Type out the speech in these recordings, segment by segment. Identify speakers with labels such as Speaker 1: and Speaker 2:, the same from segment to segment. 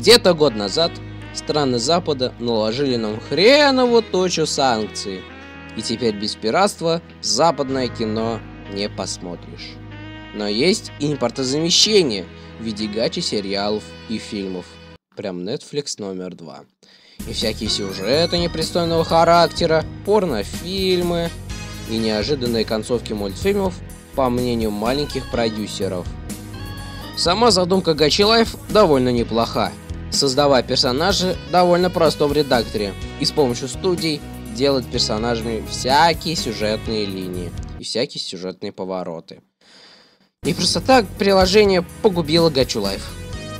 Speaker 1: Где-то год назад страны Запада наложили нам хренову точу санкций. И теперь без пиратства западное кино не посмотришь. Но есть импортозамещение в виде гачи сериалов и фильмов. Прям Netflix номер два. И всякие сюжеты непристойного характера, порнофильмы и неожиданные концовки мультфильмов, по мнению маленьких продюсеров. Сама задумка Гачи Life довольно неплоха. Создавать персонажи довольно просто в редакторе и с помощью студий делать персонажами всякие сюжетные линии и всякие сюжетные повороты. И просто так приложение погубило Гачу Life.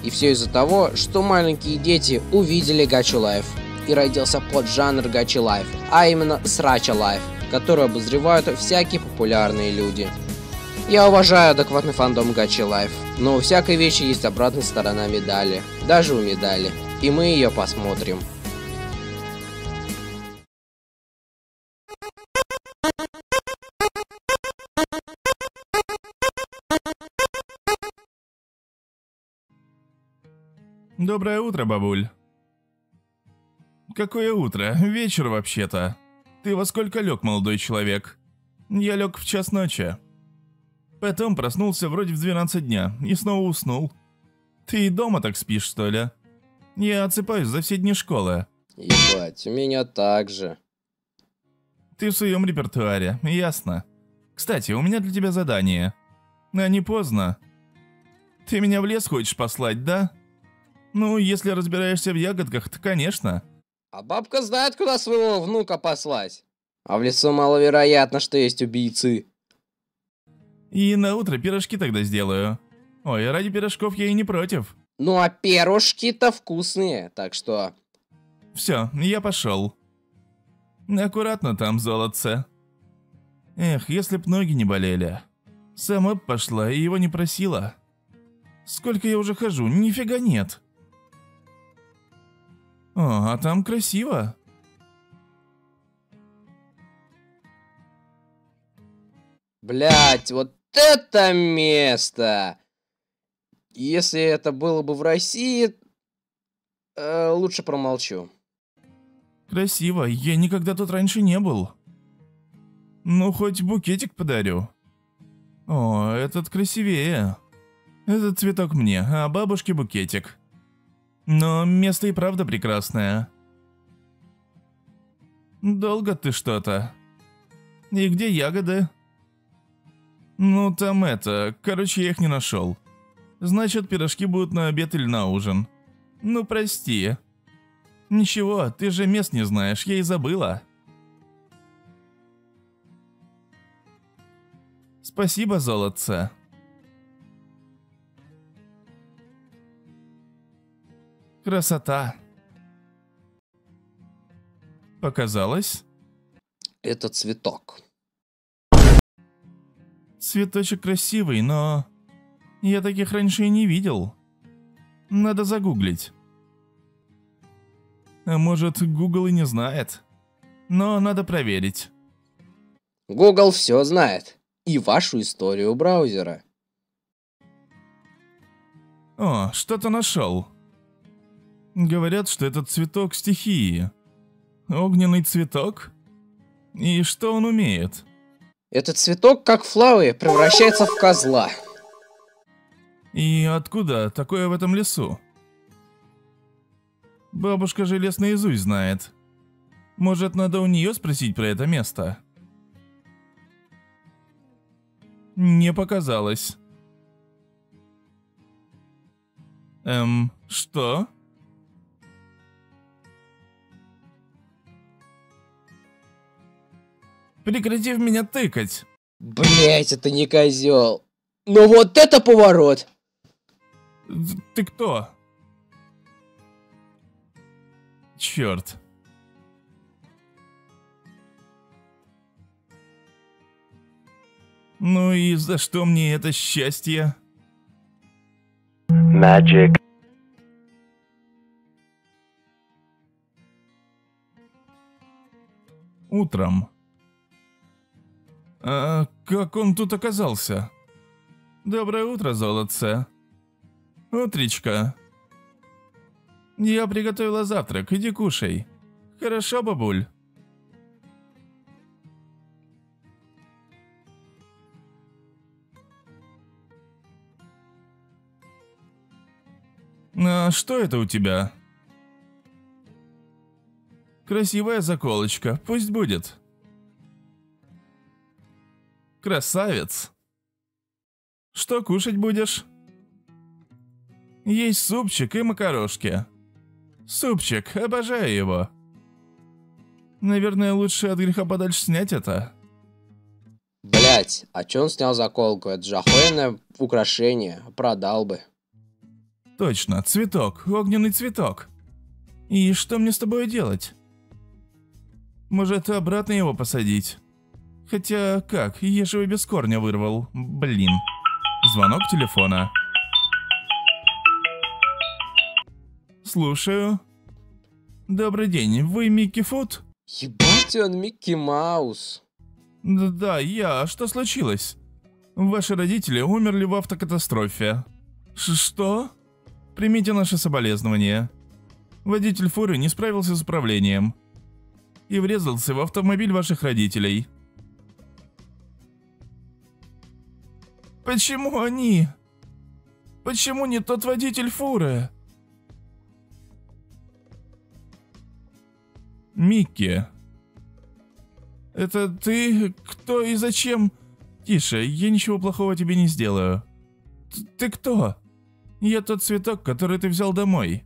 Speaker 1: И все из-за того, что маленькие дети увидели Гачу Life и родился поджанр Гачи Life, а именно Срача Life, который обозревают всякие популярные люди. Я уважаю адекватный фандом Гачи Life, но у всякой вещи есть обратная сторона медали, даже у медали, и мы ее посмотрим.
Speaker 2: Доброе утро, бабуль. Какое утро? Вечер вообще-то. Ты во сколько лег, молодой человек? Я лег в час ночи. Потом проснулся вроде в 12 дня и снова уснул. Ты и дома так спишь, что ли? Я отсыпаюсь за все дни школы.
Speaker 1: Ебать, у меня так же.
Speaker 2: Ты в своем репертуаре, ясно. Кстати, у меня для тебя задание. А не поздно. Ты меня в лес хочешь послать, да? Ну, если разбираешься в ягодках, то конечно.
Speaker 1: А бабка знает, куда своего внука послать. А в лесу маловероятно, что есть убийцы.
Speaker 2: И на утро пирожки тогда сделаю. Ой, ради пирожков я и не против.
Speaker 1: Ну а пирожки-то вкусные, так что...
Speaker 2: Все, я пошел. Аккуратно там, золотце. Эх, если б ноги не болели. Сама б пошла и его не просила. Сколько я уже хожу, нифига нет. О, а там красиво.
Speaker 1: Блять, вот это место! Если это было бы в России, э, лучше промолчу.
Speaker 2: Красиво, я никогда тут раньше не был. Ну, хоть букетик подарю. О, этот красивее. Этот цветок мне, а бабушке букетик. Но место и правда прекрасное. Долго ты что-то? И где ягоды? Ну, там это... Короче, я их не нашел. Значит, пирожки будут на обед или на ужин. Ну, прости. Ничего, ты же мест не знаешь, я и забыла. Спасибо, золотце. Красота. Показалось?
Speaker 1: Это цветок.
Speaker 2: Цветочек красивый, но... Я таких раньше и не видел. Надо загуглить. А может, Google и не знает. Но надо проверить.
Speaker 1: Google все знает. И вашу историю браузера.
Speaker 2: О, что-то нашел. Говорят, что этот цветок стихии. Огненный цветок? И что он умеет?
Speaker 1: Этот цветок, как Флауи, превращается в козла.
Speaker 2: И откуда такое в этом лесу? Бабушка же лес наизусть знает. Может, надо у нее спросить про это место? Не показалось. Эм, что? Прекрати в меня тыкать.
Speaker 1: Блять, это не козел. Ну вот это поворот.
Speaker 2: Ты кто? Черт. Ну и за что мне это счастье?
Speaker 3: Magic.
Speaker 2: Утром. А как он тут оказался? Доброе утро, золотце. Утречка. Я приготовила завтрак, иди кушай. Хорошо, бабуль? А что это у тебя? Красивая заколочка, пусть будет. Красавец. Что кушать будешь? Есть супчик и макарошки. Супчик, обожаю его. Наверное, лучше от греха подальше снять это.
Speaker 1: Блять, а чё он снял заколку? Это же охуенное украшение. Продал бы.
Speaker 2: Точно, цветок, огненный цветок. И что мне с тобой делать? Может, обратно его посадить? Хотя, как, я же его без корня вырвал. Блин. Звонок телефона. Слушаю. Добрый день, вы Микки Фуд?
Speaker 1: Ебать он Микки Маус.
Speaker 2: Да, я. Что случилось? Ваши родители умерли в автокатастрофе. Ш что? Примите наши соболезнования. Водитель фуры не справился с управлением и врезался в автомобиль ваших родителей. Почему они? Почему не тот водитель фуры? Микки. Это ты? Кто и зачем? Тише, я ничего плохого тебе не сделаю. Т ты кто? Я тот цветок, который ты взял домой.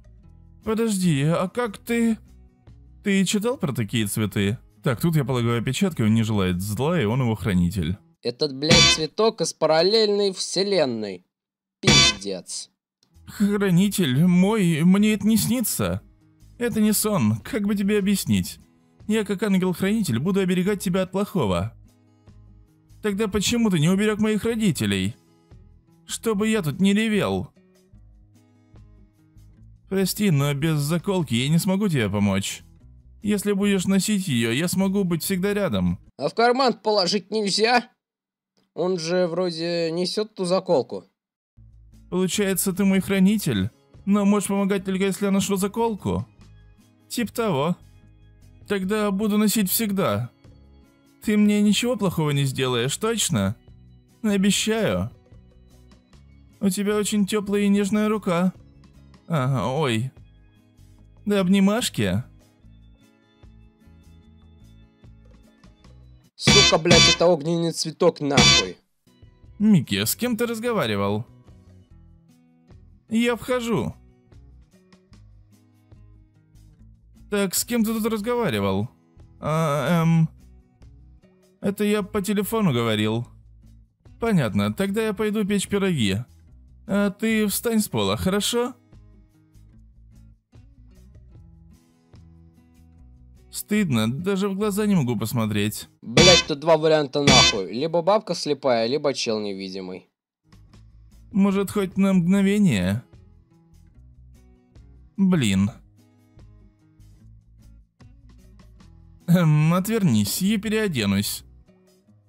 Speaker 2: Подожди, а как ты... Ты читал про такие цветы? Так, тут я полагаю опечаткой, он не желает зла, и он его хранитель.
Speaker 1: Этот, блядь, цветок из параллельной вселенной. Пиздец.
Speaker 2: Хранитель мой, мне это не снится. Это не сон, как бы тебе объяснить? Я, как ангел-хранитель, буду оберегать тебя от плохого. Тогда почему ты не уберег моих родителей? Чтобы я тут не ревел. Прости, но без заколки я не смогу тебе помочь. Если будешь носить ее, я смогу быть всегда рядом.
Speaker 1: А в карман положить нельзя? Он же вроде несет ту заколку.
Speaker 2: Получается, ты мой хранитель, но можешь помогать только если я ношу заколку? Тип того. Тогда буду носить всегда. Ты мне ничего плохого не сделаешь, точно? Обещаю. У тебя очень теплая и нежная рука. Ага, ой. Да обнимашки?
Speaker 1: Сука, блядь, это огненный цветок нахуй.
Speaker 2: Микки, с кем ты разговаривал? Я вхожу. Так, с кем ты тут разговаривал? А, эм... Это я по телефону говорил. Понятно, тогда я пойду печь пироги. А ты встань с пола, хорошо? Стыдно, даже в глаза не могу посмотреть.
Speaker 1: Блять, тут два варианта нахуй. Либо бабка слепая, либо чел невидимый.
Speaker 2: Может, хоть на мгновение? Блин. Эм, отвернись, я переоденусь.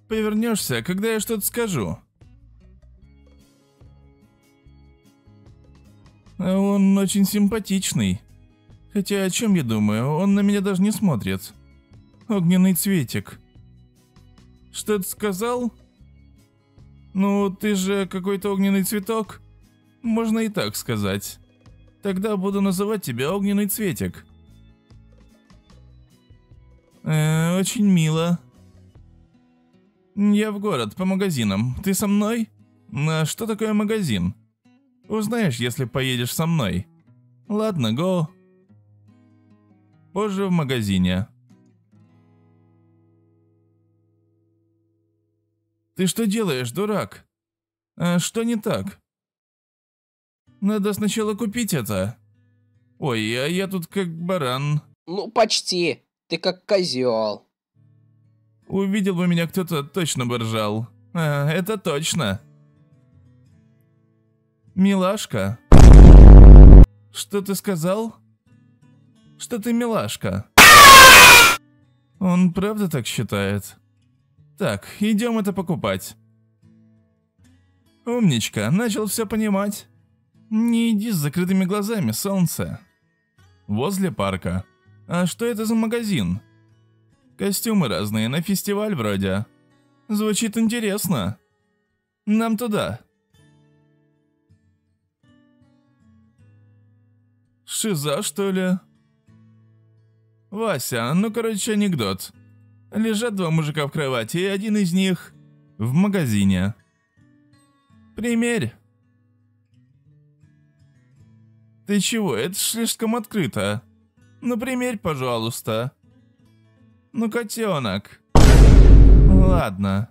Speaker 2: Повернешься, когда я что-то скажу. А он очень симпатичный. Хотя о чем я думаю, он на меня даже не смотрит. Огненный цветик. Что ты сказал? Ну, ты же какой-то огненный цветок. Можно и так сказать. Тогда буду называть тебя огненный цветик. Э, очень мило. Я в город, по магазинам. Ты со мной? А что такое магазин? Узнаешь, если поедешь со мной. Ладно, го. Позже в магазине. Ты что делаешь, дурак? А что не так? Надо сначала купить это. Ой, а я тут как баран.
Speaker 1: Ну, почти. Ты как козел.
Speaker 2: Увидел бы меня кто-то, точно бы ржал. А, это точно. Милашка. Что ты сказал? Что ты милашка. Он правда так считает? Так, идем это покупать. Умничка, начал все понимать. Не иди с закрытыми глазами, солнце. Возле парка. А что это за магазин? Костюмы разные, на фестиваль вроде. Звучит интересно. Нам туда. Шиза, что ли? Вася, ну короче анекдот. Лежат два мужика в кровати, и один из них в магазине. Примерь. Ты чего, это слишком открыто. Ну примерь, пожалуйста. Ну, котенок. Ладно.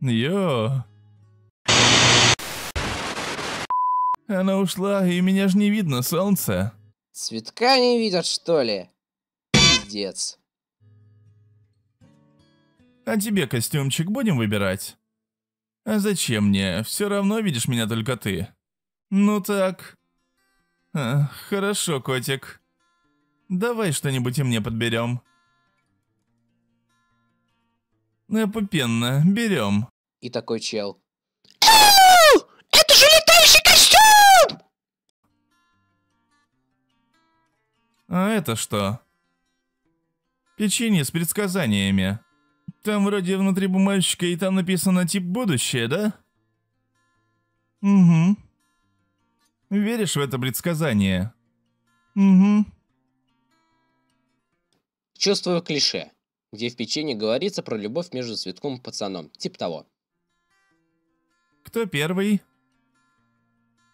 Speaker 2: Йо. Она ушла, и меня ж не видно, солнце.
Speaker 1: Цветка не видят, что ли? Пиздец.
Speaker 2: А тебе костюмчик будем выбирать? А зачем мне? Все равно видишь меня только ты. Ну так. А, хорошо, котик. Давай что-нибудь и мне подберем. Опупенно, берем.
Speaker 1: И такой чел.
Speaker 2: А это что? Печенье с предсказаниями. Там вроде внутри бумажечка и там написано тип будущее, да? Угу. Веришь в это предсказание? Угу.
Speaker 1: Чувствую клише, где в печенье говорится про любовь между цветком и пацаном. Тип того.
Speaker 2: Кто первый?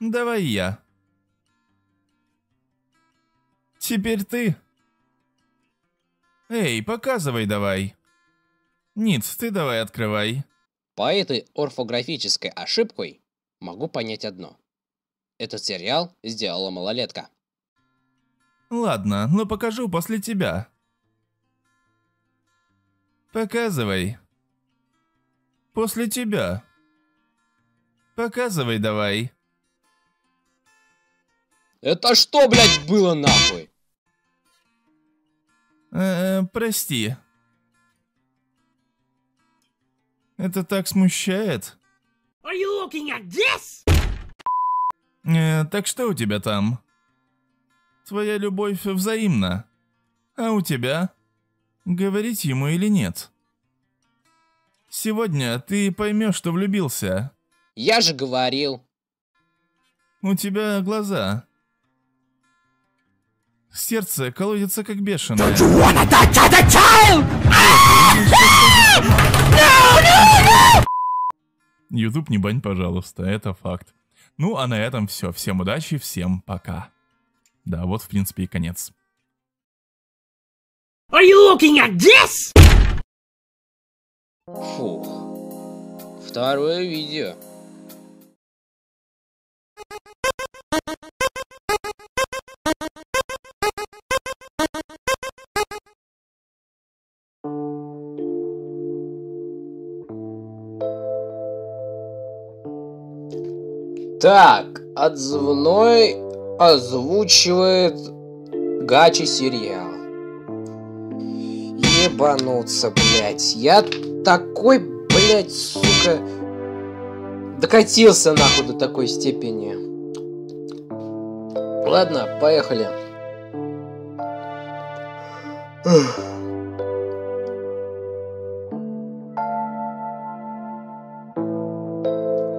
Speaker 2: Давай я. Теперь ты. Эй, показывай давай. Ниц, ты давай открывай.
Speaker 1: По этой орфографической ошибкой могу понять одно. Этот сериал сделала малолетка.
Speaker 2: Ладно, но покажу после тебя. Показывай. После тебя. Показывай давай.
Speaker 1: Это что, блядь, было нахуй?
Speaker 2: Э, -э прости. Это так смущает.
Speaker 3: Are you looking at this?
Speaker 2: Э, так что у тебя там? Твоя любовь взаимна. А у тебя? Говорить ему или нет? Сегодня ты поймешь, что влюбился.
Speaker 1: Я же говорил.
Speaker 2: У тебя глаза. Сердце колодится как бешеное. Ютуб не бань, пожалуйста, это факт. Ну, а на этом все. Всем удачи, всем пока. Да, вот в принципе и конец.
Speaker 3: Are you looking at this?
Speaker 1: Фух. Второе видео. Так, отзывной озвучивает Гачи сериал. Ебануться, блядь. Я такой, блядь, сука, докатился нахуй до такой степени. Ладно, поехали.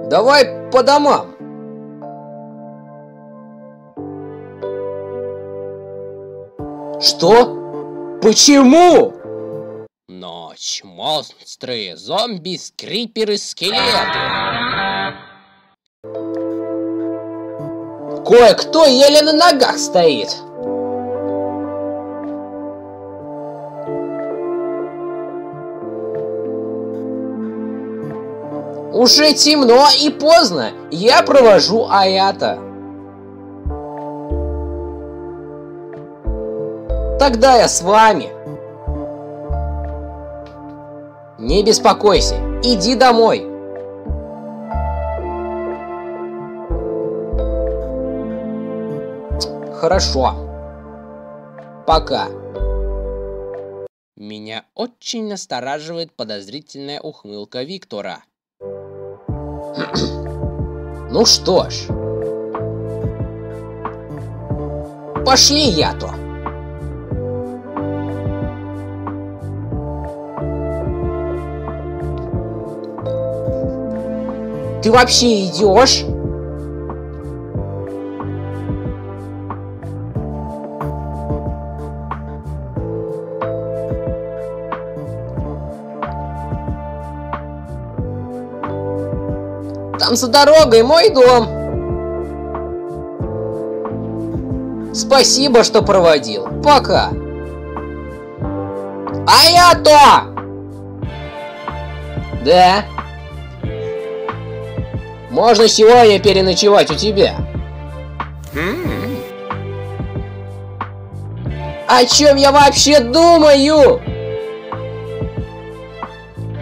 Speaker 1: Давай по домам. Что? Почему? Ночь, монстры, зомби, скриперы, скелеты. Кое-кто еле на ногах стоит. Уже темно и поздно. Я провожу Аята. Тогда я с вами. Не беспокойся, иди домой. Хорошо. Пока. Меня очень настораживает подозрительная ухмылка Виктора. Ну что ж. Пошли я то. Ты вообще идешь? Там за дорогой мой дом. Спасибо, что проводил. Пока. А я то! Да? Можно сегодня переночевать у тебя. О чем я вообще думаю?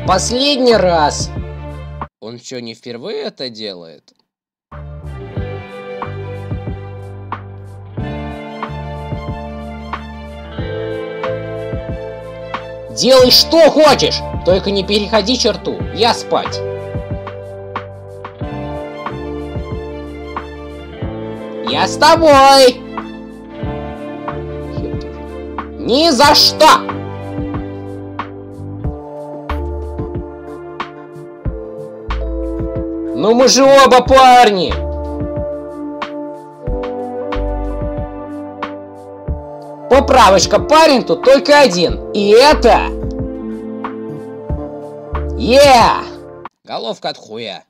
Speaker 1: Последний раз. Он что, не впервые это делает? Делай что хочешь, только не переходи черту. Я спать. Я с тобой. Ни за что. Ну мы же оба парни. Поправочка, парень тут только один. И это... Yeah! Головка от хуя.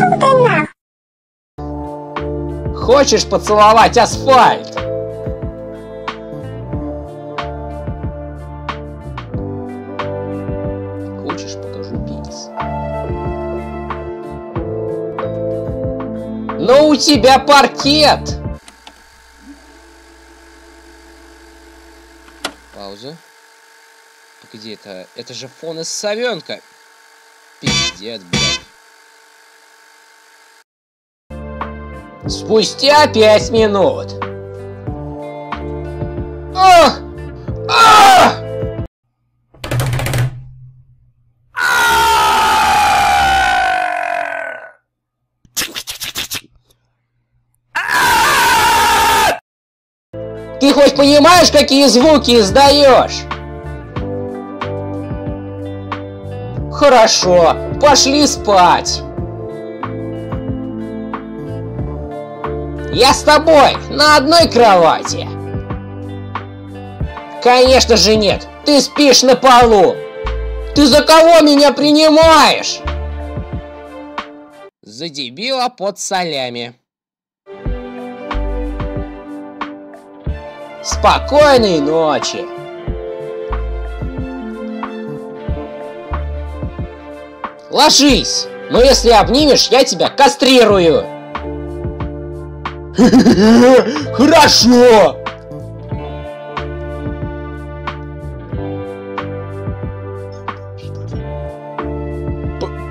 Speaker 4: Пошел!
Speaker 1: Хочешь поцеловать асфальт? Хочешь, покажу пенис. Но у тебя паркет! Пауза. Погоди, это, это же фон из совенка. Пиздец. Спустя пять минут. Ах! Ах! Ты хоть понимаешь, какие звуки издаешь? Хорошо, пошли спать. Я с тобой на одной кровати. Конечно же нет. Ты спишь на полу. Ты за кого меня принимаешь? За дебила под солями. Спокойной ночи. Ложись. Но если обнимешь, я тебя кастрирую. Хорошо!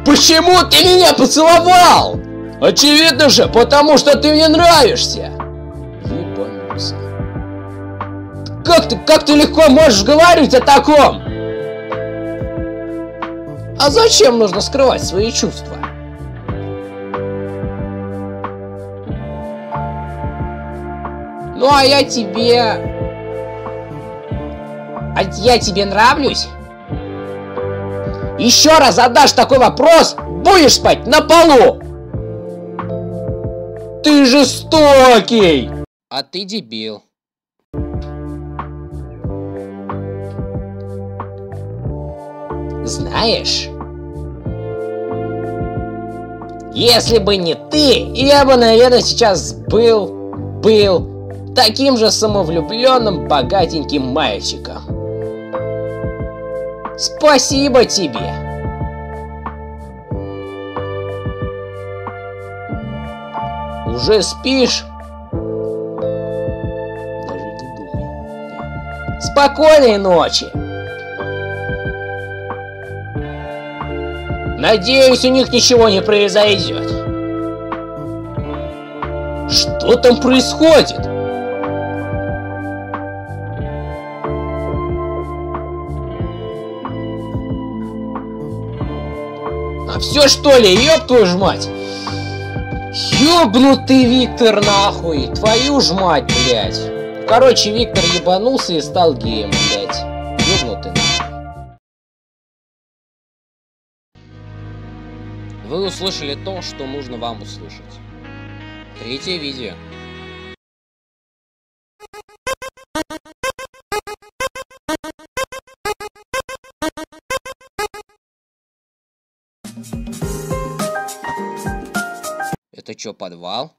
Speaker 1: Почему ты меня поцеловал? Очевидно же, потому что ты мне нравишься. Ебанулся. Как ты, как ты легко можешь говорить о таком? А зачем нужно скрывать свои чувства? Ну а я тебе... А я тебе нравлюсь? Еще раз задашь такой вопрос, будешь спать на полу! Ты жестокий! А ты дебил. Знаешь, если бы не ты, я бы, наверное, сейчас был, был таким же самовлюбленным богатеньким мальчиком. Спасибо тебе. Уже спишь? Даже не думай. Спокойной ночи. Надеюсь, у них ничего не произойдет. Что там происходит? Все что ли, ёб твою ж мать! Ёбнутый Виктор нахуй! Твою ж мать, блядь! Короче, Виктор ебанулся и стал геем, блядь. Ёбнутый. Вы услышали то, что нужно вам услышать. Третье видео. Это что, подвал?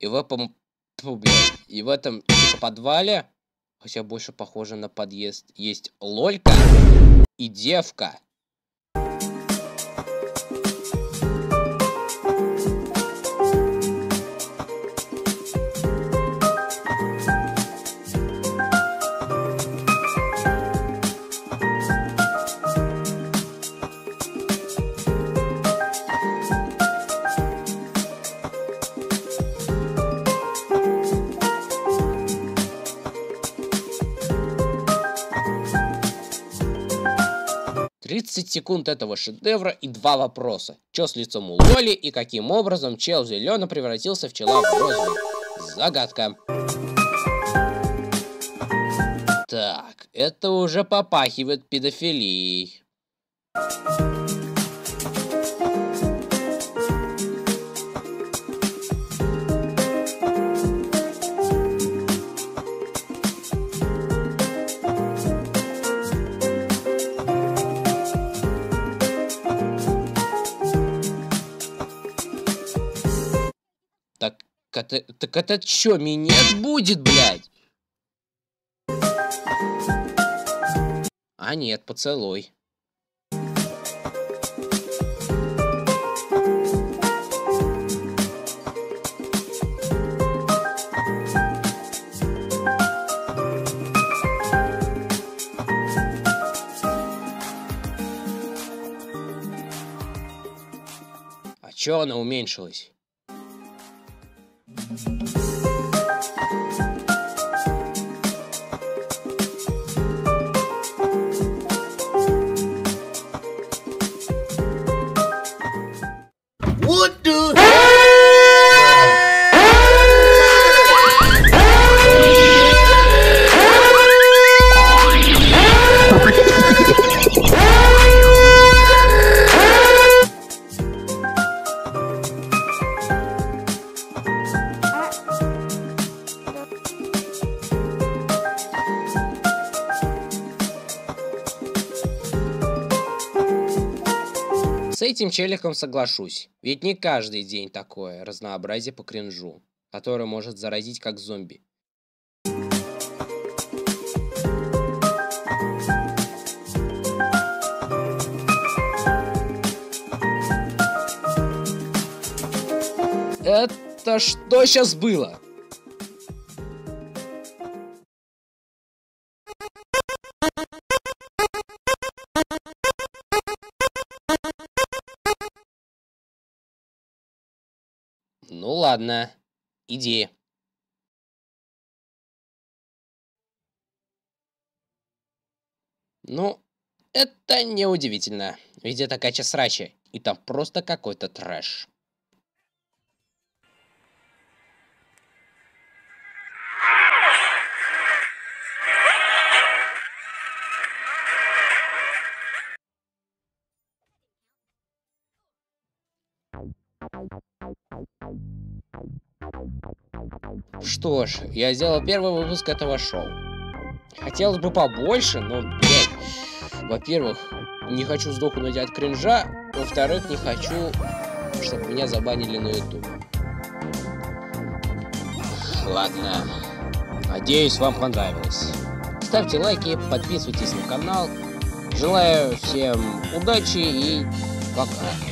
Speaker 1: И в этом... Фу, и в этом типа, подвале, хотя больше похоже на подъезд, есть лолька и девка. Секунд этого шедевра и два вопроса. Чё с лицом у Лоли и каким образом чел в зелёно превратился в чела в розовый? Загадка. Так, это уже попахивает педофилией. Это, так это чё, минет будет, блядь? А нет, поцелуй. А чё она уменьшилась? Этим челиком соглашусь, ведь не каждый день такое разнообразие по кринжу, которое может заразить как зомби. Это что сейчас было? Ладно, иди. Ну, это неудивительно, ведь это кача срача, и там просто какой-то трэш. Что ж, я сделал первый выпуск этого шоу. Хотелось бы побольше, но, во-первых, не хочу сдохнуть от кринжа, во-вторых, не хочу, чтобы меня забанили на ютубе. Ладно, надеюсь, вам понравилось. Ставьте лайки, подписывайтесь на канал. Желаю всем удачи и пока.